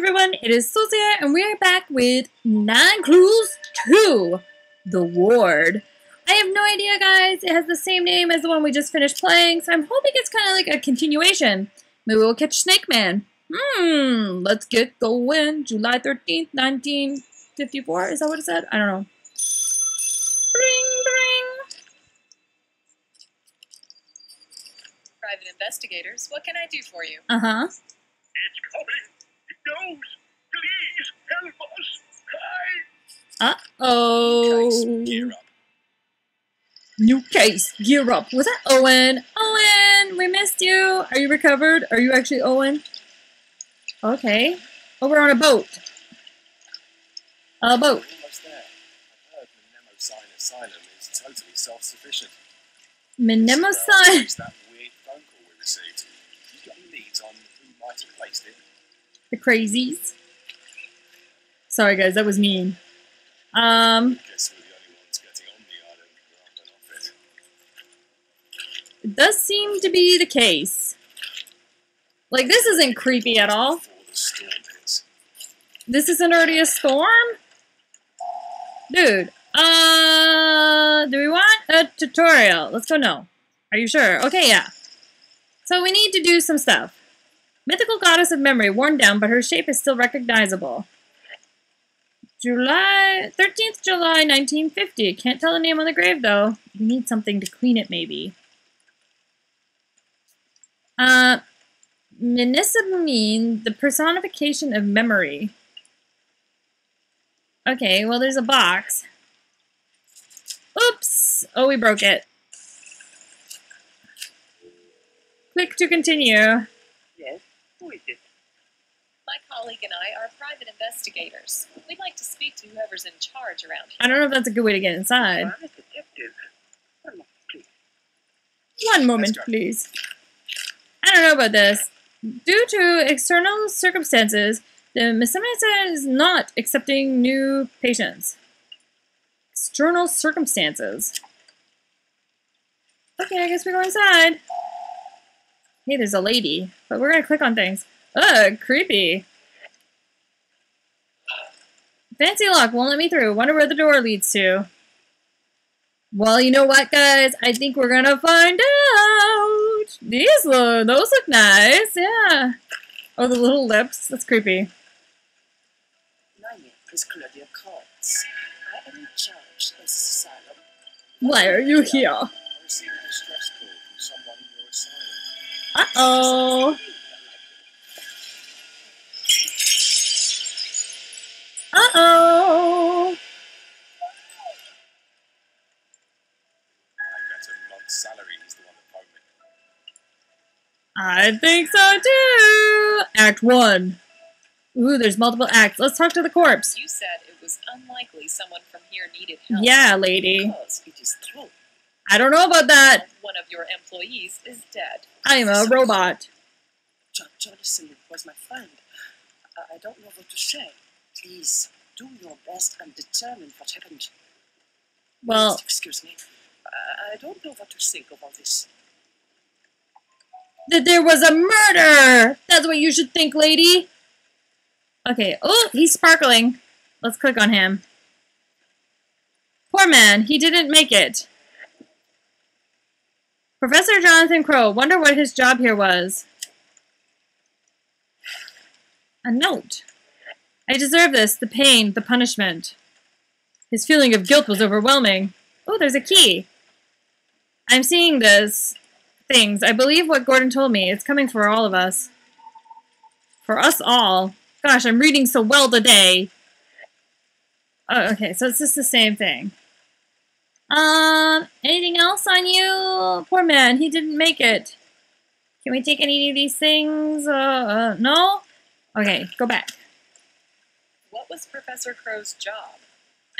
everyone, it is Suuz here, and we are back with Nine Clues 2, The Ward. I have no idea, guys. It has the same name as the one we just finished playing, so I'm hoping it's kind of like a continuation. Maybe we'll catch Snake Man. Hmm, let's get going. July 13th, 1954. Is that what it said? I don't know. Bring, bring. Private investigators, what can I do for you? Uh-huh. It's coming. Knows. Please help us. Hi. Gear up. New case. Gear up. Was that Owen? Owen, we missed you. Are you recovered? Are you actually Owen? Okay. Oh, we're on a boat. A boat. We're. I've heard Asylum is totally self-sufficient. Mnemosyne. It's that weird phone call we received. You got any leads on who might have placed it? The crazies. Sorry, guys. That was mean. Um, it. does seem to be the case. Like, this isn't creepy at all. This isn't already a storm? Dude, uh, do we want a tutorial? Let's go no. Are you sure? Okay, yeah. So we need to do some stuff. Mythical goddess of memory, worn down, but her shape is still recognizable. July, 13th July 1950. Can't tell the name on the grave, though. We need something to clean it, maybe. Uh, Mnemosyne, the personification of memory. Okay, well, there's a box. Oops! Oh, we broke it. Click to continue. Who is it? My colleague and I are private investigators. We'd like to speak to whoever's in charge around here. I don't know if that's a good way to get inside. I'm a detective. One moment, please. One moment, please. I don't know about this. Due to external circumstances, the Mnemosyne is not accepting new patients. External circumstances. Okay, I guess we go inside. Hey, there's a lady, but we're gonna click on things. Ugh, creepy. Fancy lock won't let me through. Wonder where the door leads to. Well, you know what, guys? I think we're gonna find out. These look, those look nice. Yeah. Oh, the little lips. That's creepy. My name is Claudia Coates. I am in charge of this asylum. Why are you here? Uh oh. Uh oh. I bet a month's salary is the one that phoned me. I think so too. Act one. Ooh, there's multiple acts. Let's talk to the corpse. You said it was unlikely someone from here needed help. Yeah, lady. Because it is true. I don't know about that. One of your employees is dead. I'm a robot. John Jonathan was my friend. I, don't know what to say. Please, do your best and determine what happened. Well, Please excuse me. I, I don't know what to think of all this. that there was a murder. That's what you should think, lady. Okay. Oh, he's sparkling. Let's click on him. Poor man. He didn't make it. Professor Jonathan Crow. Wonder what his job here was. A note. I deserve this. The pain. The punishment. His feeling of guilt was overwhelming. Oh, there's a key. I'm seeing this things. I believe what Gordon told me. It's coming for all of us. For us all. Gosh, I'm reading so well today. Oh, okay, so it's just the same thing. Um, anything else on you? Poor man, he didn't make it. Can we take any of these things? Uh, uh no? Okay, go back. What was Professor Crow's job?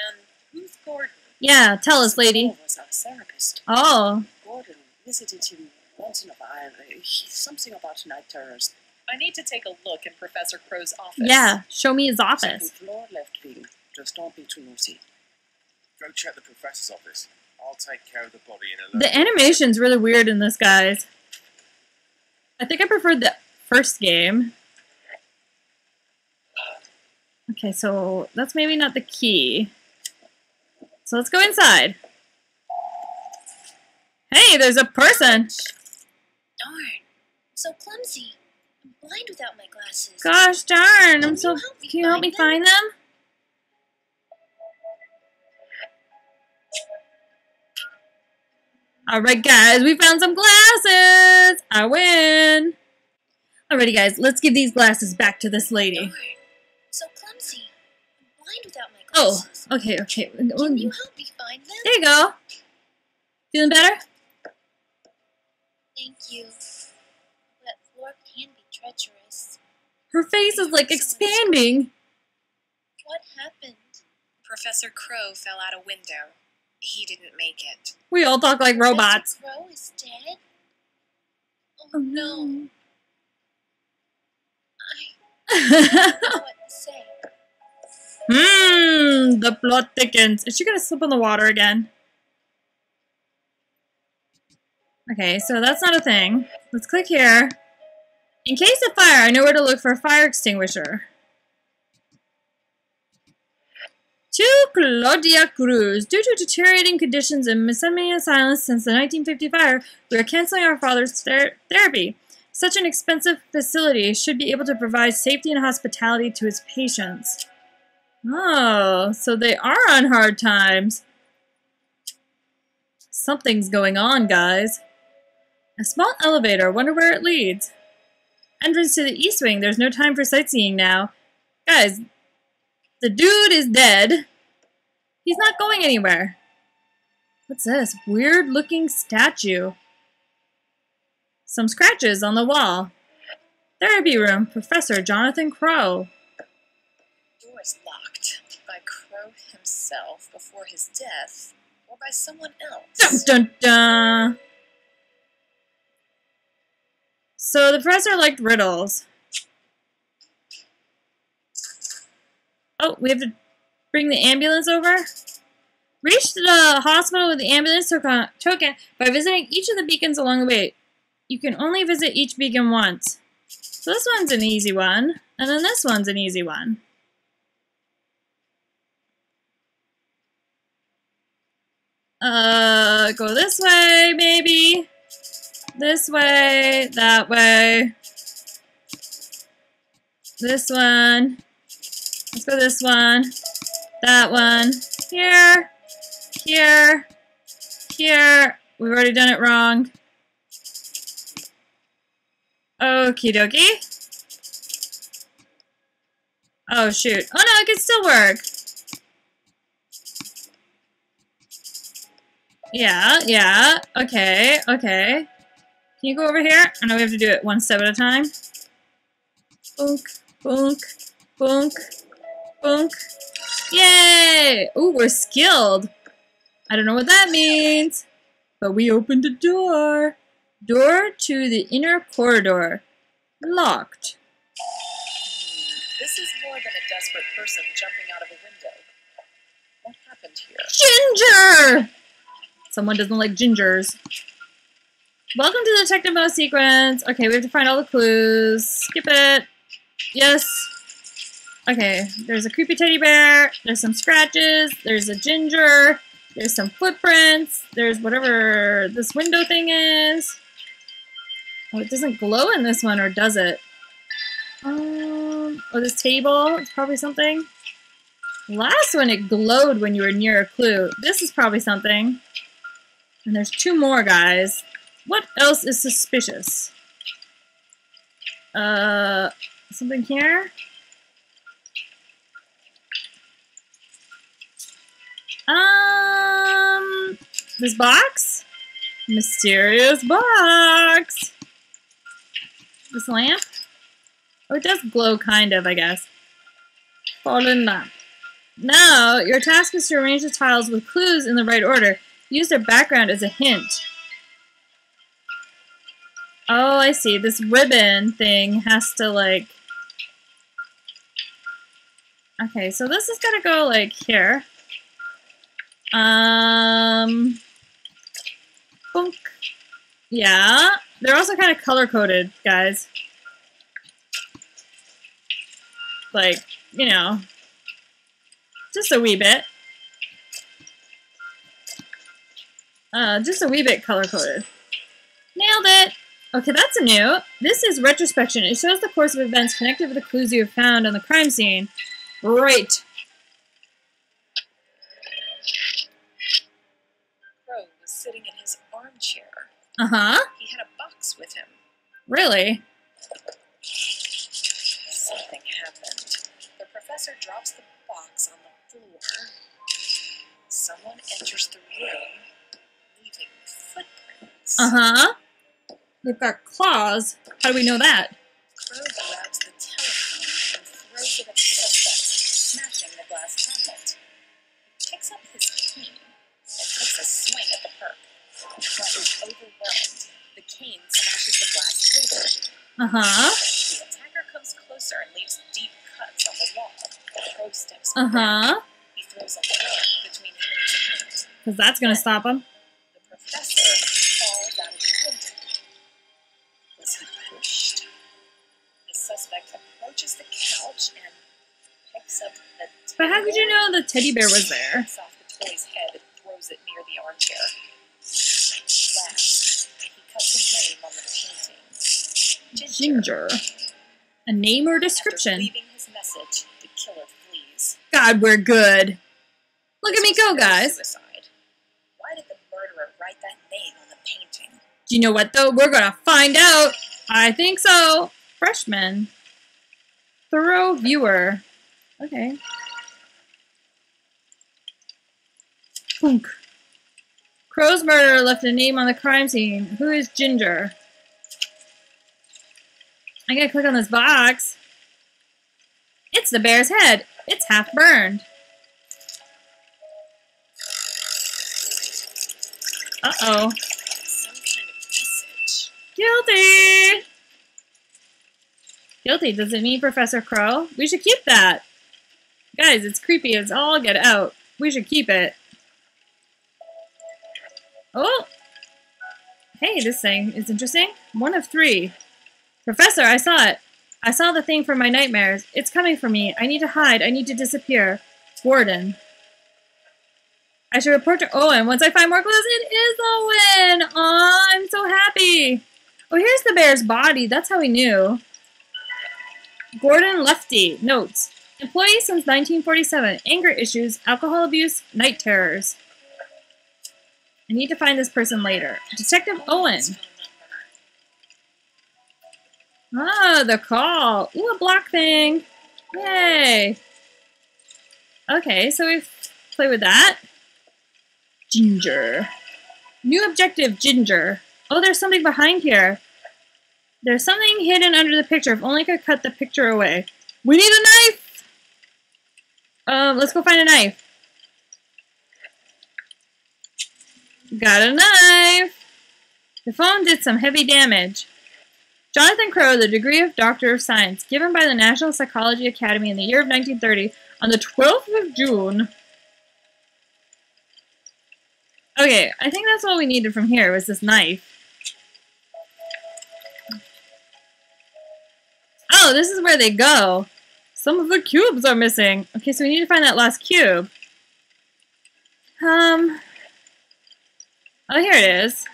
And who's Gordon? Yeah, tell us, lady. Was our therapist. Oh, Gordon visited him once in a while. He's something about night terrors. I need to take a look in Professor Crow's office. yeah, show me his Second office. floor, left wing. Just don't be too nosy. Go check the professor's office. I'll take care of the body in a The animation's really weird in this, guys. I think I preferred the first game. Okay, so that's maybe not the key. So let's go inside. Hey, there's a person! Darn. So clumsy. I'm blind without my glasses. Gosh darn, I'm Can so... you help me Can you help me find find them? Alright guys, we found some glasses! I win! Alrighty guys, let's give these glasses back to this lady. Darn. So clumsy. I'm blind without my Oh, okay, okay. Can you help me find them? There you go. Feeling better? Thank you. That floor can be treacherous. Her face is like expanding. What happened? Professor Crow fell out a window. He didn't make it. We all talk like robots. Is dead? Oh, Oh no. no. I don't know what to say. Hmm, the plot thickens. Is she gonna slip in the water again? Okay, so that's not a thing. Let's click here. In case of fire, I know where to look for a fire extinguisher. To Claudia Cruz. Due to deteriorating conditions and semi-silence since the 1950 fire, we are canceling our father's ther- therapy. Such an expensive facility should be able to provide safety and hospitality to its patients. Oh, so they are on hard times. Something's going on, guys. A small elevator, wonder where it leads. Entrance to the east wing, there's no time for sightseeing now. Guys, the dude is dead. He's not going anywhere. What's this? Weird looking statue. Some scratches on the wall. Therapy room, Professor Jonathan Crow. Door is locked by Crow himself before his death, or by someone else. Dun dun dun. So the professor liked riddles. Oh, we have to bring the ambulance over? Reach the hospital with the ambulance token by visiting each of the beacons along the way. You can only visit each beacon once. So this one's an easy one, and then this one's an easy one. Uh, go this way, maybe. This way, that way. This one. Let's go this one. That one. Here. Here. Here. We've already done it wrong. Okie dokie. Oh, shoot. Oh, no, it can still work. Yeah, yeah. Okay, okay. Can you go over here? I know we have to do it one step at a time. Boonk, boonk, boonk, Yay! Ooh, we're skilled. I don't know what that means, but we opened a door. Door to the inner corridor. Locked. This is more than a desperate person jumping out of a window. What happened here? Ginger! Someone doesn't like gingers. Welcome to the detective mode sequence. Okay, we have to find all the clues. Skip it. Yes. Okay, there's a creepy teddy bear. There's some scratches. There's a ginger. There's some footprints. There's whatever this window thing is. Oh, it doesn't glow in this one, or does it? Um, or this table. It's probably something. Last one, it glowed when you were near a clue. This is probably something. And there's two more guys. What else is suspicious? Uh, something here? Um, this box? Mysterious box. This lamp? Oh, it does glow kind of, I guess. Fallen lamp. Now, your task is to arrange the tiles with clues in the right order. Use their background as a hint. Oh, I see. This ribbon thing has to, like... Okay, so this is gonna go, like, here. Um... Boink. Yeah. They're also kind of color-coded, guys. Like, you know, Just a wee bit. Uh, just a wee bit color-coded. Nailed it! Okay, that's a new. This is retrospection. It shows the course of events connected with the clues you have found on the crime scene. Great. Armchair. Uh-huh. He had a box with him. Really? Something happened. The professor drops the box on the floor. Someone enters the room, leaving footprints. Uh-huh. They've got claws. How do we know that? Crow but is overwhelmed. The cane smashes the glass table. Uh-huh. The attacker comes closer and leaves deep cuts on the wall. Crow steps. Uh-huh. He throws a between him and his opponent. Because that's going to stop him. The professor falls out of the window. Was he pushed? The suspect approaches the couch and picks up the But how could you know the teddy bear was there? Off the toy's head and throws it near the armchair. Last, he cuts a name on the painting. Ginger. A name or After description. leaving his message, the killer flees. God, we're good. Look at me go, guys. Suicide. Why did the murderer write that name on the painting? Do you know what, though? We're going to find out. I think so. Freshman. Thorough viewer. Okay. Punk. Crow's murderer left a name on the crime scene. Who is Ginger? I gotta click on this box. It's the bear's head. It's half burned. Uh-oh. Guilty! Guilty, does it mean Professor Crow? We should keep that. Guys, it's creepy as all get out. We should keep it. Oh! Hey, this thing is interesting. One of three. Professor, I saw it. I saw the thing from my nightmares. It's coming for me. I need to hide. I need to disappear. Warden. I should report to Owen. Once I find more clues, it is Owen! Aw, I'm so happy. Oh, here's the bear's body. That's how we knew. Gordon Lefty. Notes. Employee since 1947. Anger issues, alcohol abuse, night terrors. I need to find this person later. Detective Owen. Ah, the call. Ooh, a block thing. Yay. Okay, so we play with that. Ginger. New objective, Ginger. Oh, there's something behind here. There's something hidden under the picture. If only I could cut the picture away. We need a knife! Um, let's go find a knife. Got a knife! The phone did some heavy damage. Jonathan Crow, the degree of Doctor of Science, given by the National Psychology Academy in the year of 1930 on the 12th of June. Okay, I think that's all we needed from here was this knife. Oh, this is where they go. Some of the cubes are missing. Okay, so we need to find that last cube. Um. Oh, here it is.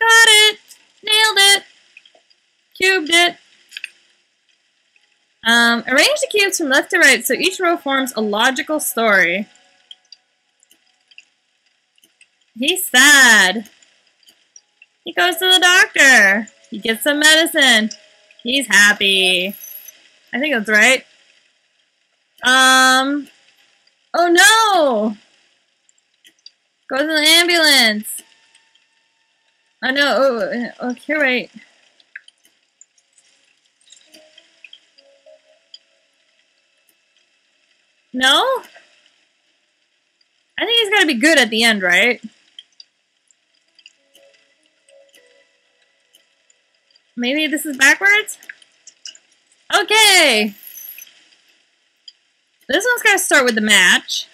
Got it. Nailed it. Cubed it. Um, arrange the cubes from left to right so each row forms a logical story. He's sad. He goes to the doctor. He gets some medicine. He's happy. I think that's right. Um. Oh no! Goes to the ambulance. I know. Oh, oh, oh here, wait. No? I think he's got to be good at the end, right? Maybe this is backwards? Okay. This one's got to start with the match.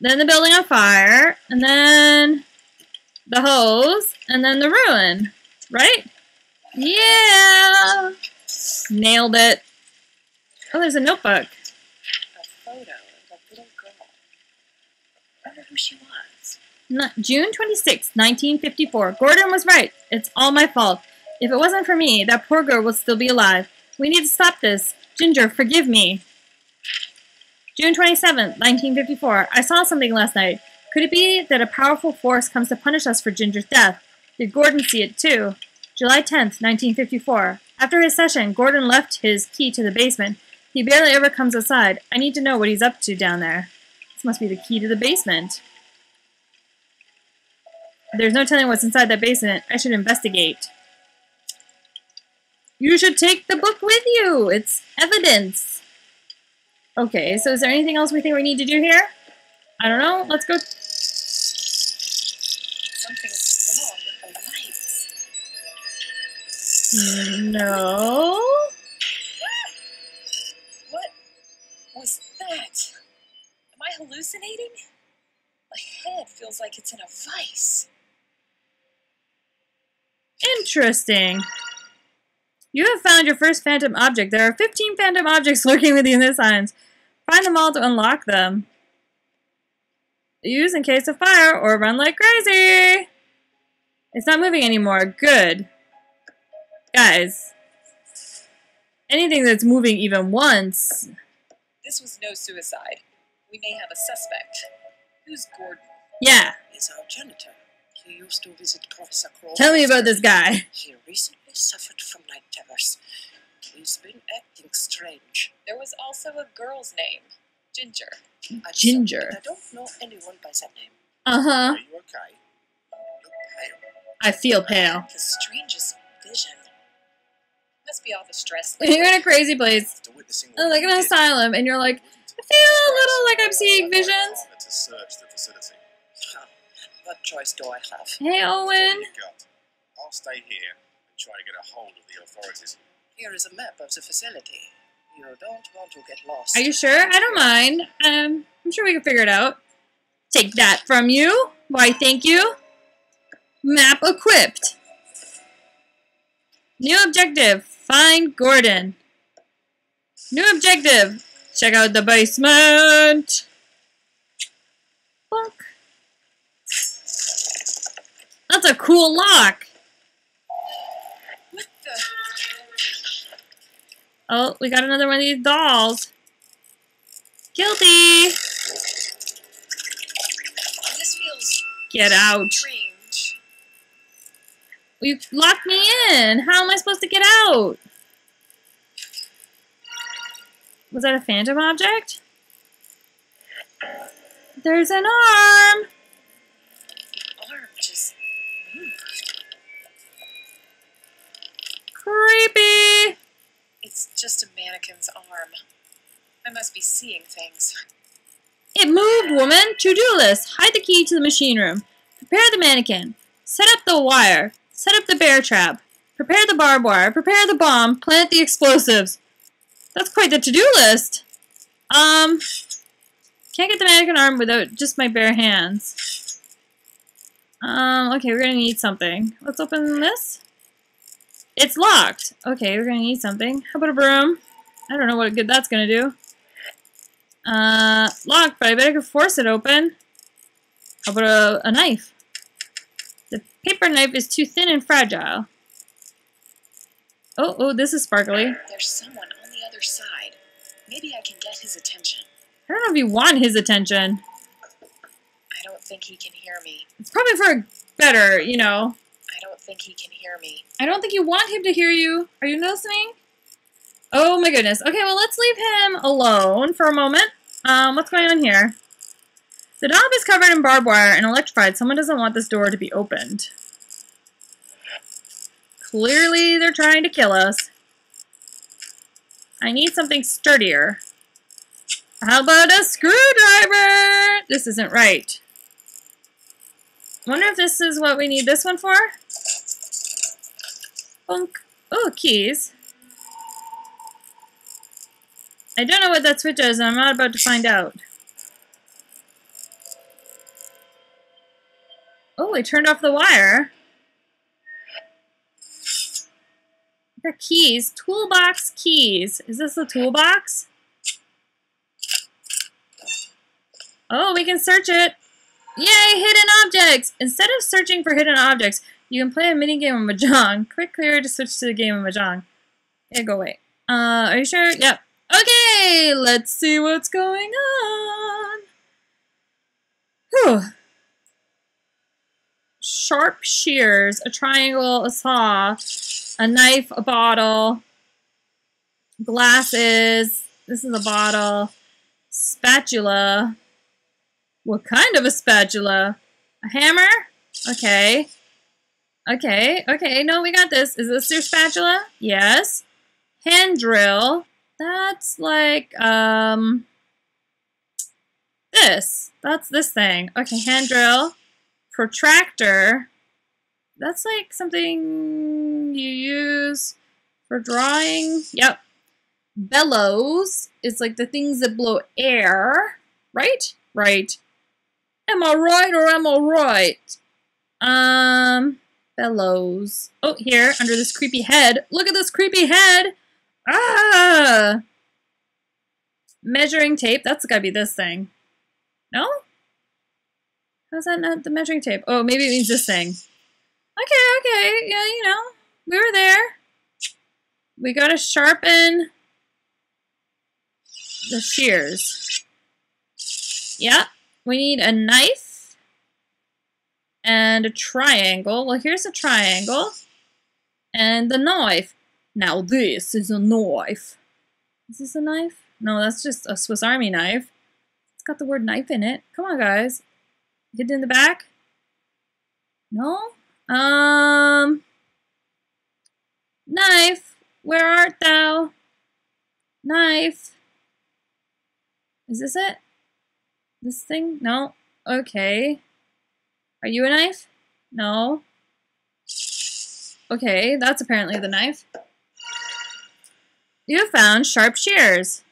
Then the building on fire. And then the hose. And then the ruin. Right? Yeah! Nailed it. Oh, there's a notebook. A photo of a wonder who she was. June 26, 1954. Gordon was right. It's all my fault. If it wasn't for me, that poor girl would still be alive. We need to stop this. Ginger, forgive me. June 27, 1954. I saw something last night. Could it be that a powerful force comes to punish us for Ginger's death? Did Gordon see it too? July 10th, 1954. After his session, Gordon left his key to the basement. He barely ever comes outside. I need to know what he's up to down there. This must be the key to the basement. There's no telling what's inside that basement. I should investigate. You should take the book with you. It's evidence. Okay, so is there anything else we think we need to do here? I don't know. Let's go. No. What was that? Am I hallucinating? My head feels like it's in a vice. Interesting. You have found your first phantom object. There are 15 phantom objects lurking within this island. Find them all to unlock them. Use in case of fire or run like crazy. It's not moving anymore. Good. Guys. Anything that's moving even once. This was no suicide. We may have a suspect. Who's Gordon? Yeah. He's our janitor. He used to visit Professor Crow. Tell me about this guy. He recently suffered from night terrors. He's been acting strange. There was also a girl's name, Ginger. I'm Ginger. sorry, I don't know anyone by that name. Uh huh. Are you okay? Look pale. I feel pale. The strangest vision. Must be all the stress. When you're in a crazy place, what like an asylum, and you're like, I feel a little like I'm seeing visions. To search the facility. What choice do I have? Hey, Owen. I'll stay here and try to get a hold of the authorities. Here is a map of the facility. You don't want to get lost. Are you sure? I don't mind. Um, I'm sure we can figure it out. Take that from you. Why, thank you. Map equipped. New objective. Find Gordon. New objective. Check out the basement. Bonk. That's a cool lock. What the? Oh, we got another one of these dolls. Guilty. This feels Get out. strange. You locked me in. How am I supposed to get out? Was that a phantom object? There's an arm. Arm just moved. Creepy. It's just a mannequin's arm. I must be seeing things. It moved, woman. To-do list. Hide the key to the machine room. Prepare the mannequin. Set up the wire. Set up the bear trap. Prepare the barbed wire. Prepare the bomb. Plant the explosives. That's quite the to-do list. Um, can't get the mannequin arm without just my bare hands. Um, okay, we're gonna need something. Let's open this. It's locked. Okay, we're gonna need something. How about a broom? I don't know what good that's gonna do. Uh, locked, but I bet I could force it open. How about a, a knife? The paper knife is too thin and fragile. Oh, oh, this is sparkly. There's someone on the other side. Maybe I can get his attention. I don't know if you want his attention. I don't think he can hear me. It's probably for a better, you know. I don't think he can hear me. I don't think you want him to hear you. Are you listening? Oh my goodness. Okay, well, let's leave him alone for a moment. Um, what's going on here? The knob is covered in barbed wire and electrified. Someone doesn't want this door to be opened. Clearly, they're trying to kill us. I need something sturdier. How about a screwdriver? This isn't right. Wonder if this is what we need this one for? Bonk. Oh, keys. I don't know what that switch is, and I'm not about to find out. I turned off the wire. The keys. Toolbox keys. Is this the toolbox? Oh, we can search it. Yay, hidden objects! Instead of searching for hidden objects, you can play a mini game of Mahjong. Click clear to switch to the game of Mahjong. Yeah, go away. Uh, are you sure? Yep. Okay, let's see what's going on. Whew. Sharp shears, a triangle, a saw, a knife, a bottle, glasses. This is a bottle. Spatula. What kind of a spatula? A hammer? Okay. Okay, okay, no, we got this. Is this your spatula? Yes. Hand drill. That's like, um, this. That's this thing. Okay, hand drill. Protractor. That's like something you use for drawing. Yep. Bellows is like the things that blow air. Right? Right. Am I right or am I right? Um, bellows. Oh, here, under this creepy head. Look at this creepy head! Ah! Measuring tape. That's gotta be this thing. No? How's that not the measuring tape? Oh, maybe it means this thing. Okay, okay. Yeah, you know, we were there. We gotta sharpen the shears. Yep, we need a knife and a triangle. Well, here's a triangle and the knife. Now this is a knife. Is this a knife? No, that's just a Swiss Army knife. It's got the word knife in it. Come on, guys. Get in the back. No? Um... Knife, where art thou? Knife. Is this it? This thing? No. Okay. Are you a knife? No. Okay, that's apparently the knife. You found sharp shears.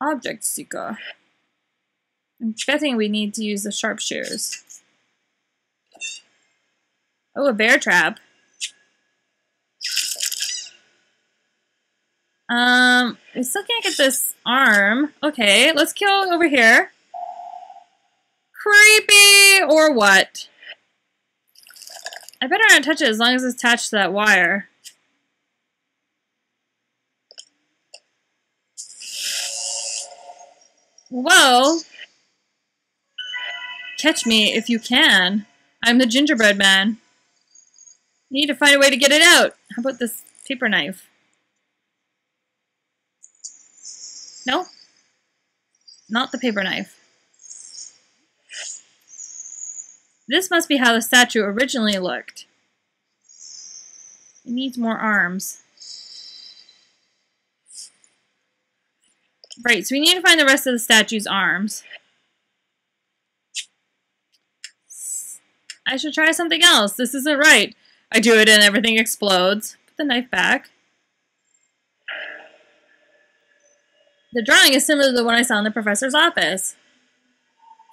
Object seeker. I'm betting we need to use the sharp shears. Oh, a bear trap. Um, we still can't get this arm. Okay, let's kill over here. Creepy or what? I better not touch it as long as it's attached to that wire. Whoa! Catch me if you can. I'm the gingerbread man. You need to find a way to get it out. How about this paper knife? No? Not the paper knife. This must be how the statue originally looked. It needs more arms. Right, so we need to find the rest of the statue's arms. I should try something else. This isn't right. I do it and everything explodes. Put the knife back. The drawing is similar to the one I saw in the professor's office.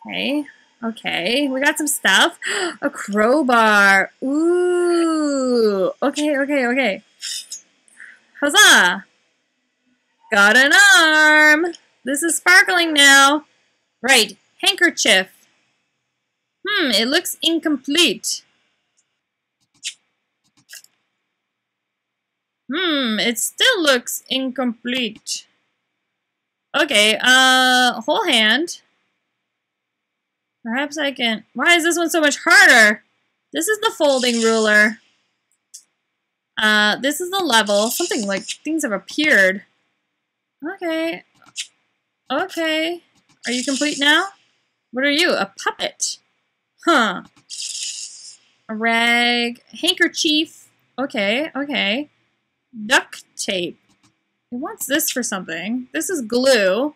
Okay, okay. We got some stuff. A crowbar. Ooh. Okay, okay, okay. Huzzah! Got an arm! This is sparkling now. Right, handkerchief. Hmm, it looks incomplete. Hmm, it still looks incomplete. Okay, uh, whole hand. Perhaps I can... Why is this one so much harder? This is the folding ruler. Uh, this is the level. Something like things have appeared. Okay. Okay. Are you complete now? What are you? A puppet. Huh. A rag. Handkerchief. Okay, okay. Duct tape. It wants this for something. This is glue.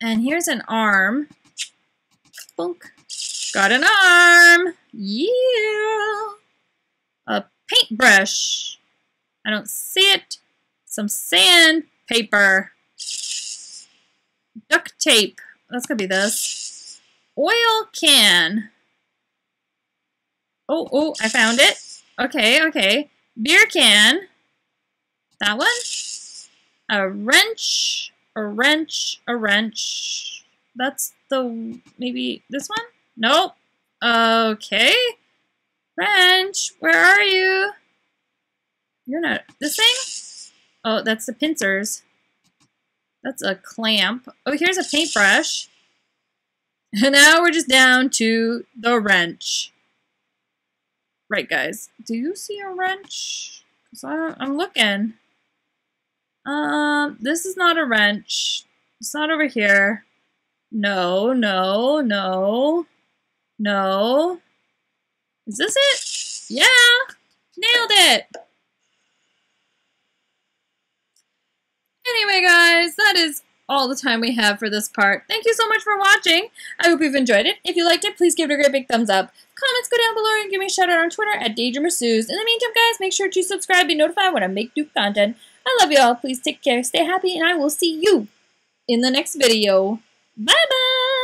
And here's an arm. Bunk. Got an arm. Yeah. A paintbrush. I don't see it. Some sandpaper. Duct tape. That's gonna be this. Oil can. Oh, oh, I found it. Okay, okay. Beer can. That one. A wrench. A wrench. A wrench. That's the, maybe this one? Nope. Okay. Wrench, where are you? You're not, this thing? Oh, that's the pincers. That's a clamp. Oh, here's a paintbrush. And now we're just down to the wrench. Right, guys. Do you see a wrench? Cause I, I'm looking. Um, this is not a wrench. It's not over here. No, no, no, no. Is this it? Yeah! Nailed it! Anyway, guys, that is all the time we have for this part. Thank you so much for watching. I hope you've enjoyed it. If you liked it, please give it a great big thumbs up. Comments go down below and give me a shout out on Twitter at DaydreamerSuuz. In the meantime, guys, make sure to subscribe, be notified when I make new content. I love you all. Please take care, stay happy, and I will see you in the next video. Bye-bye!